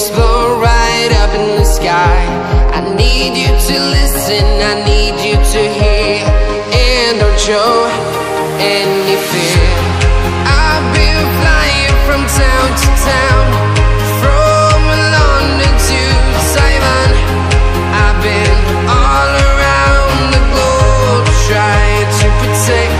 explode right up in the sky. I need you to listen, I need you to hear. And don't show any fear. I've been flying from town to town From London to I've been all around the Trying to protect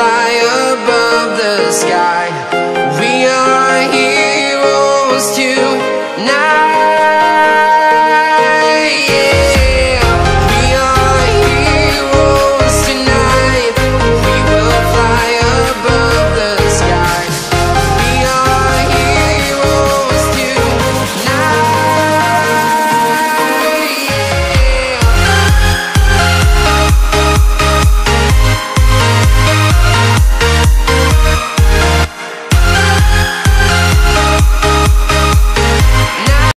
fly above the sky.